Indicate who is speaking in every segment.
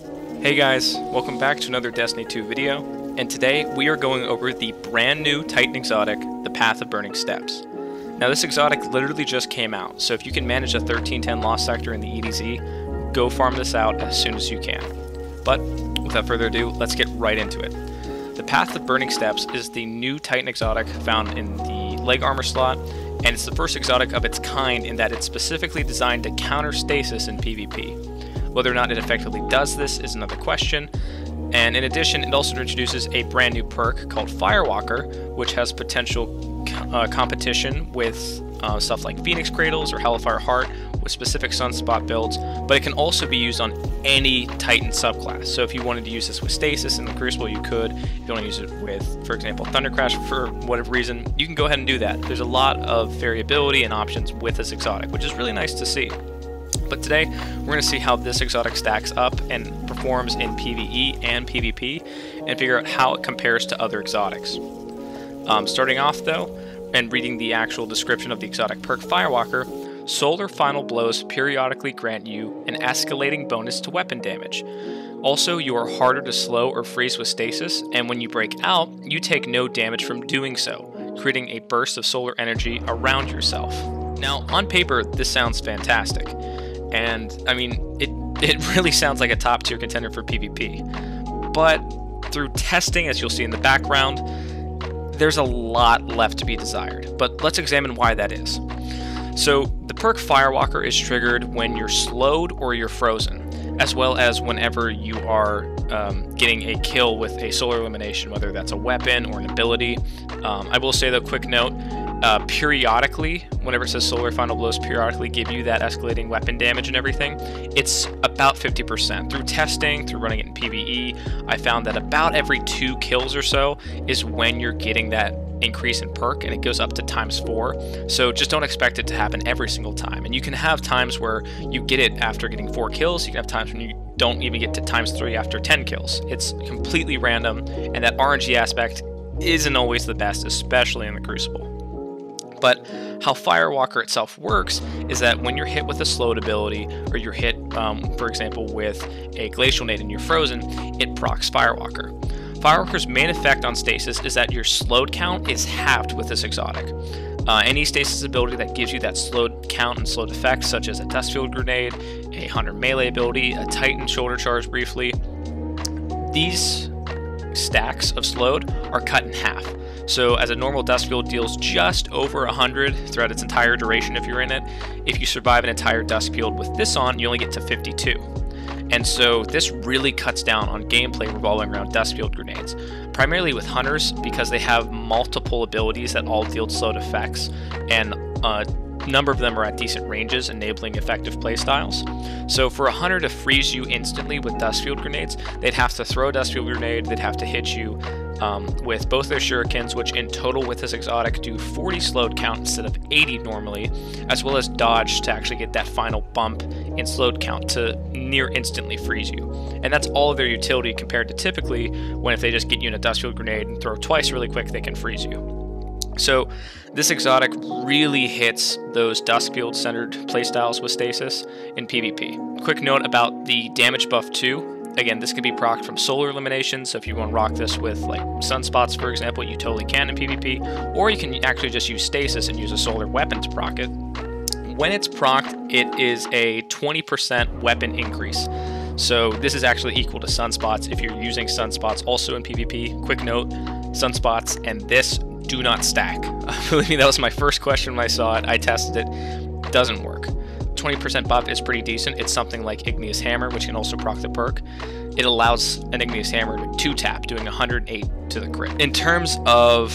Speaker 1: Hey guys, welcome back to another Destiny 2 video, and today we are going over the brand new Titan exotic, the Path of Burning Steps. Now this exotic literally just came out, so if you can manage a 1310 lost sector in the EDZ, go farm this out as soon as you can. But without further ado, let's get right into it. The Path of Burning Steps is the new Titan exotic found in the leg armor slot, and it's the first exotic of its kind in that it's specifically designed to counter stasis in PvP. Whether or not it effectively does this is another question, and in addition, it also introduces a brand new perk called Firewalker, which has potential uh, competition with uh, stuff like Phoenix Cradles or Hallowfire Heart with specific Sunspot builds, but it can also be used on any Titan subclass. So if you wanted to use this with Stasis in the Crucible, you could. If you want to use it with, for example, Thundercrash for whatever reason, you can go ahead and do that. There's a lot of variability and options with this exotic, which is really nice to see. But today, we're going to see how this exotic stacks up and performs in PvE and PvP, and figure out how it compares to other exotics. Um, starting off though, and reading the actual description of the exotic perk Firewalker, solar final blows periodically grant you an escalating bonus to weapon damage. Also, you are harder to slow or freeze with stasis, and when you break out, you take no damage from doing so, creating a burst of solar energy around yourself. Now, on paper, this sounds fantastic, and I mean, it, it really sounds like a top tier contender for PvP. But through testing, as you'll see in the background, there's a lot left to be desired, but let's examine why that is. So, the perk Firewalker is triggered when you're slowed or you're frozen, as well as whenever you are um, getting a kill with a solar elimination, whether that's a weapon or an ability. Um, I will say, though, quick note uh, periodically, whenever it says solar final blows, periodically give you that escalating weapon damage and everything, it's about 50%. Through testing, through running it in PvE, I found that about every two kills or so is when you're getting that increase in perk and it goes up to times four. So just don't expect it to happen every single time. And you can have times where you get it after getting four kills, you can have times when you don't even get to times three after 10 kills. It's completely random, and that RNG aspect isn't always the best, especially in the Crucible. But how Firewalker itself works is that when you're hit with a slowed ability, or you're hit, um, for example, with a Glacial Nade and you're frozen, it procs Firewalker. Firewalker's main effect on stasis is that your slowed count is halved with this exotic. Uh, any stasis ability that gives you that slowed count and slowed effect, such as a Duskfield Grenade, a Hunter melee ability, a Titan shoulder charge briefly, these stacks of slowed are cut in half. So as a normal Duskfield deals just over 100 throughout its entire duration if you're in it, if you survive an entire Duskfield with this on, you only get to 52. And so this really cuts down on gameplay revolving around Duskfield grenades, primarily with Hunters because they have multiple abilities that all deal slowed effects, and a number of them are at decent ranges, enabling effective playstyles. So for a hunter to freeze you instantly with Duskfield grenades, they'd have to throw a Duskfield grenade, they'd have to hit you um, with both their shurikens, which in total with this exotic do 40 slowed count instead of 80 normally, as well as dodge to actually get that final bump in slowed count to near instantly freeze you. And that's all of their utility compared to typically when if they just get you in a Duskfield grenade and throw twice really quick, they can freeze you. So this exotic really hits those Duskfield centered playstyles with Stasis in PvP. Quick note about the damage buff too. Again, this can be procced from solar elimination, so if you want to rock this with like sunspots, for example, you totally can in PvP, or you can actually just use stasis and use a solar weapon to proc it. When it's procced, it is a 20% weapon increase. So this is actually equal to sunspots if you're using sunspots also in PvP. Quick note, sunspots and this do not stack. Believe me, that was my first question when I saw it. I tested it. Doesn't work. 20% buff is pretty decent. It's something like Igneous Hammer, which can also proc the perk. It allows an Igneous Hammer to tap, doing 108 to the crit. In terms of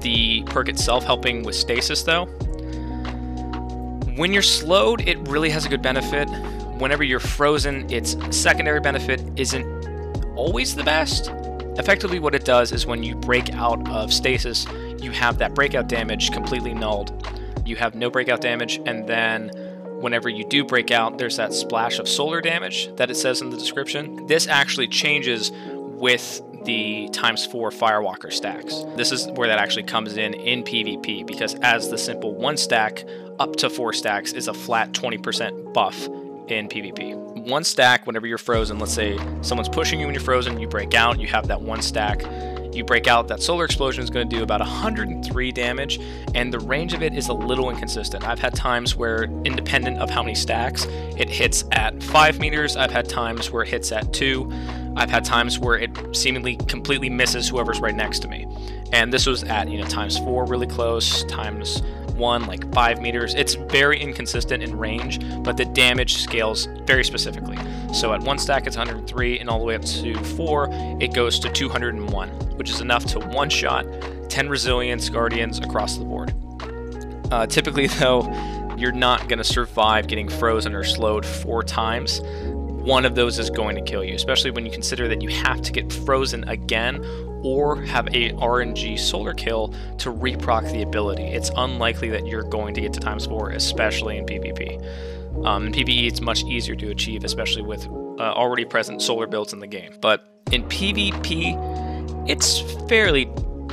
Speaker 1: the perk itself helping with stasis, though, when you're slowed, it really has a good benefit. Whenever you're frozen, its secondary benefit isn't always the best. Effectively, what it does is when you break out of stasis, you have that breakout damage completely nulled. You have no breakout damage, and then whenever you do break out, there's that splash of solar damage that it says in the description. This actually changes with the times 4 Firewalker stacks. This is where that actually comes in in PvP because as the simple 1 stack up to 4 stacks is a flat 20% buff in PvP. One stack whenever you're frozen, let's say someone's pushing you when you're frozen, you break out, you have that one stack you break out, that solar explosion is going to do about 103 damage, and the range of it is a little inconsistent. I've had times where, independent of how many stacks, it hits at 5 meters. I've had times where it hits at 2. I've had times where it seemingly completely misses whoever's right next to me. And this was at, you know, times 4 really close, times one, like five meters. It's very inconsistent in range, but the damage scales very specifically. So at one stack, it's 103, and all the way up to four, it goes to 201, which is enough to one shot 10 resilience guardians across the board. Uh, typically, though, you're not going to survive getting frozen or slowed four times. One of those is going to kill you, especially when you consider that you have to get frozen again or have a RNG solar kill to reproc the ability. It's unlikely that you're going to get to times 4, especially in PvP. Um, in PvE, it's much easier to achieve, especially with uh, already present solar builds in the game. But in PvP, it's fairly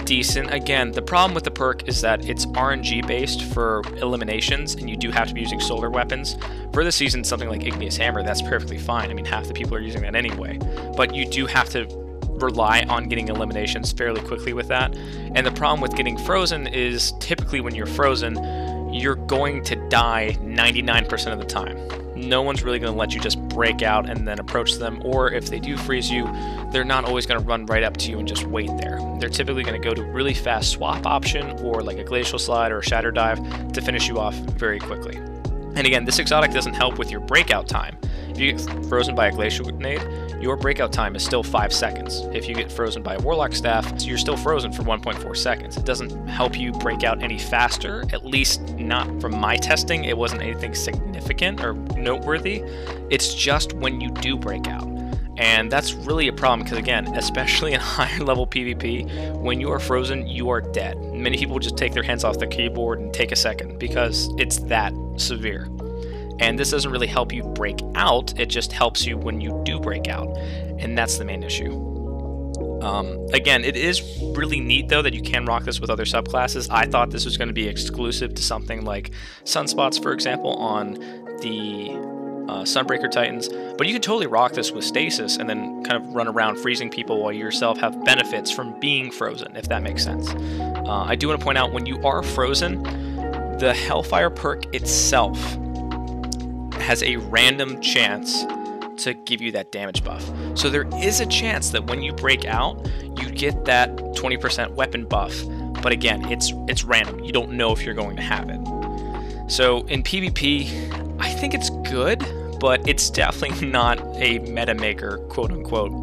Speaker 1: decent. Again, the problem with the perk is that it's RNG based for eliminations, and you do have to be using solar weapons. For the season, something like Igneous Hammer, that's perfectly fine. I mean, half the people are using that anyway. But you do have to rely on getting eliminations fairly quickly with that. And the problem with getting frozen is typically when you're frozen, you're going to die 99% of the time. No one's really going to let you just break out and then approach them, or if they do freeze you, they're not always going to run right up to you and just wait there. They're typically going to go to a really fast swap option or like a glacial slide or a shatter dive to finish you off very quickly. And again, this exotic doesn't help with your breakout time. If you get frozen by a glacial grenade, your breakout time is still 5 seconds. If you get frozen by a Warlock Staff, you're still frozen for 1.4 seconds. It doesn't help you break out any faster, at least not from my testing. It wasn't anything significant or noteworthy. It's just when you do break out. And that's really a problem because, again, especially in higher level PvP, when you are frozen, you are dead. Many people just take their hands off the keyboard and take a second because it's that severe. And this doesn't really help you break out, it just helps you when you do break out. And that's the main issue. Um, again, it is really neat though that you can rock this with other subclasses. I thought this was going to be exclusive to something like Sunspots, for example, on the uh, Sunbreaker Titans, but you could totally rock this with Stasis and then kind of run around freezing people while you yourself have benefits from being frozen, if that makes sense. Uh, I do want to point out when you are frozen, the Hellfire perk itself has a random chance to give you that damage buff. So there is a chance that when you break out, you get that 20% weapon buff. But again, it's it's random. You don't know if you're going to have it. So in PvP, I think it's good, but it's definitely not a meta maker, quote unquote.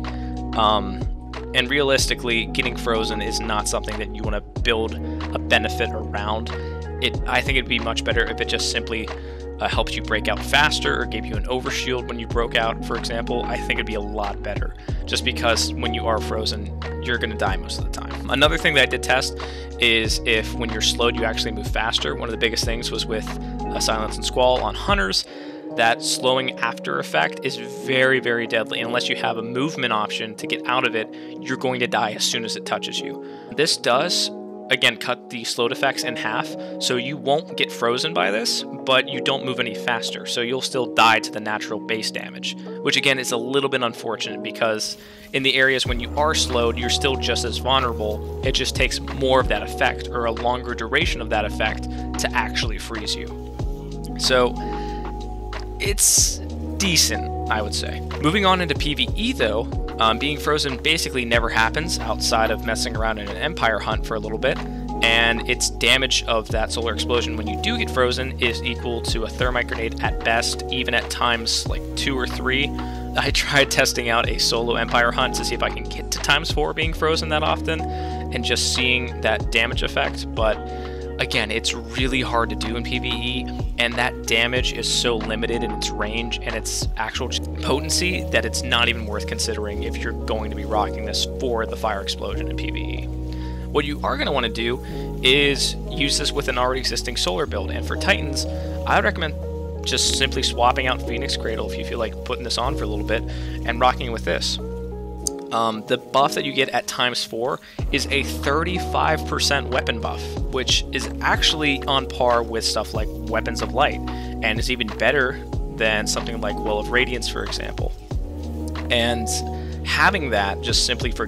Speaker 1: Um, and realistically, getting frozen is not something that you want to build a benefit around. It, I think it'd be much better if it just simply uh, helped you break out faster or gave you an overshield when you broke out, for example, I think it'd be a lot better. Just because when you are frozen, you're going to die most of the time. Another thing that I did test is if when you're slowed, you actually move faster. One of the biggest things was with uh, Silence and Squall on Hunters. That slowing after effect is very, very deadly. Unless you have a movement option to get out of it, you're going to die as soon as it touches you. This does again cut the slowed effects in half so you won't get frozen by this but you don't move any faster so you'll still die to the natural base damage which again is a little bit unfortunate because in the areas when you are slowed you're still just as vulnerable it just takes more of that effect or a longer duration of that effect to actually freeze you so it's decent I would say. Moving on into PvE though, um, being frozen basically never happens outside of messing around in an Empire hunt for a little bit, and its damage of that solar explosion when you do get frozen is equal to a thermite grenade at best, even at times like two or three. I tried testing out a solo Empire hunt to see if I can get to times four being frozen that often, and just seeing that damage effect, but again, it's really hard to do in PvE, and that damage is so limited in its range and its actual potency that it's not even worth considering if you're going to be rocking this for the fire explosion in PvE. What you are going to want to do is use this with an already existing solar build, and for Titans, I would recommend just simply swapping out Phoenix Cradle if you feel like putting this on for a little bit and rocking with this. Um, the buff that you get at times 4 is a 35% weapon buff, which is actually on par with stuff like Weapons of Light, and is even better than something like Well of Radiance, for example. And having that just simply for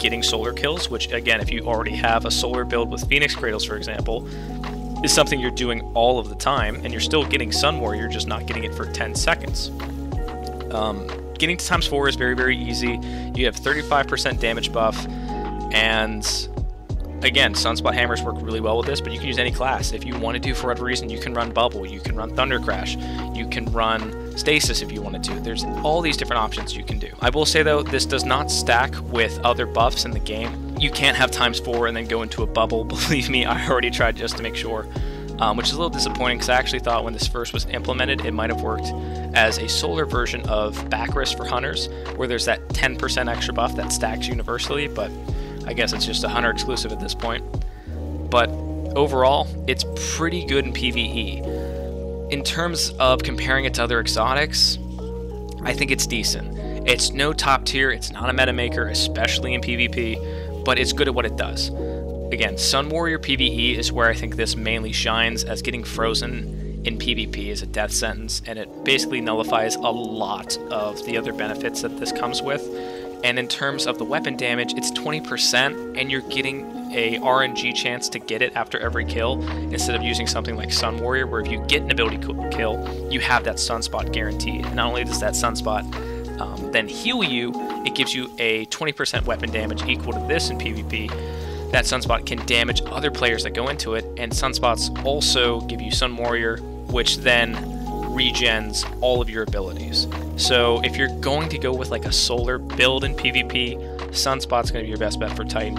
Speaker 1: getting solar kills, which again, if you already have a solar build with Phoenix Cradles, for example, is something you're doing all of the time, and you're still getting Sun Warrior, just not getting it for 10 seconds. Um, getting to times 4 is very, very easy. You have 35% damage buff, and again, Sunspot Hammers work really well with this, but you can use any class. If you want to for whatever reason, you can run Bubble, you can run Thunder Crash, you can run Stasis if you wanted to. There's all these different options you can do. I will say though, this does not stack with other buffs in the game. You can't have times 4 and then go into a Bubble. Believe me, I already tried just to make sure. Um, which is a little disappointing because I actually thought when this first was implemented, it might have worked as a solar version of Backrest for Hunters, where there's that 10% extra buff that stacks universally, but I guess it's just a hunter exclusive at this point. But overall, it's pretty good in PvE. In terms of comparing it to other exotics, I think it's decent. It's no top tier, it's not a meta maker, especially in PvP, but it's good at what it does. Again, Sun Warrior PvE is where I think this mainly shines, as getting frozen in PvP is a death sentence, and it basically nullifies a lot of the other benefits that this comes with. And in terms of the weapon damage, it's 20%, and you're getting a RNG chance to get it after every kill, instead of using something like Sun Warrior, where if you get an ability kill, you have that Sunspot guaranteed. And not only does that Sunspot um, then heal you, it gives you a 20% weapon damage equal to this in PvP. That Sunspot can damage other players that go into it, and Sunspots also give you Sun Warrior, which then regens all of your abilities. So if you're going to go with like a solar build in PvP, Sunspot's going to be your best bet for Titan.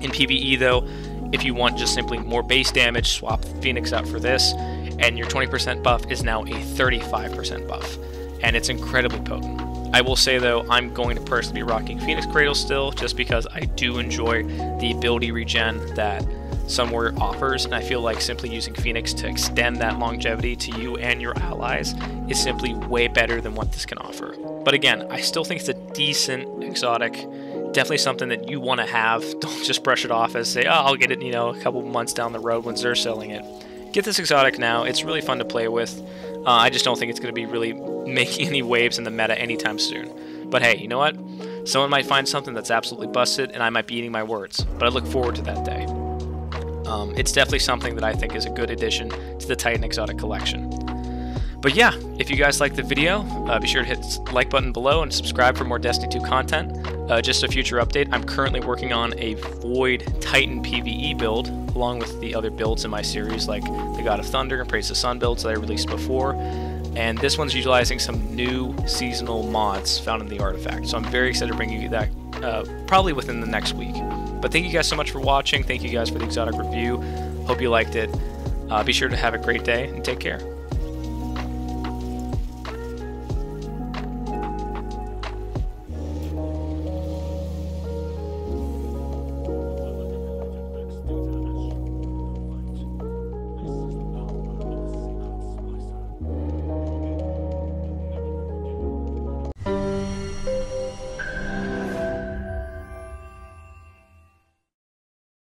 Speaker 1: In PvE though, if you want just simply more base damage, swap Phoenix out for this, and your 20% buff is now a 35% buff, and it's incredibly potent. I will say though, I'm going to personally be rocking Phoenix Cradle still, just because I do enjoy the ability regen that Warrior offers, and I feel like simply using Phoenix to extend that longevity to you and your allies is simply way better than what this can offer. But again, I still think it's a decent exotic, definitely something that you want to have. Don't just brush it off as say, oh, I'll get it, you know, a couple months down the road when they're selling it. Get this exotic now. It's really fun to play with. Uh, I just don't think it's going to be really making any waves in the meta anytime soon. But hey, you know what? Someone might find something that's absolutely busted, and I might be eating my words. But I look forward to that day. Um, it's definitely something that I think is a good addition to the Titan Exotic Collection. But yeah, if you guys like the video, uh, be sure to hit the like button below and subscribe for more Destiny 2 content. Uh, just a future update, I'm currently working on a Void Titan PvE build, along with the other builds in my series, like the God of Thunder and Praise the Sun builds that I released before. And this one's utilizing some new seasonal mods found in the artifact. So I'm very excited to bring you that uh, probably within the next week. But thank you guys so much for watching. Thank you guys for the exotic review. Hope you liked it. Uh, be sure to have a great day and take care.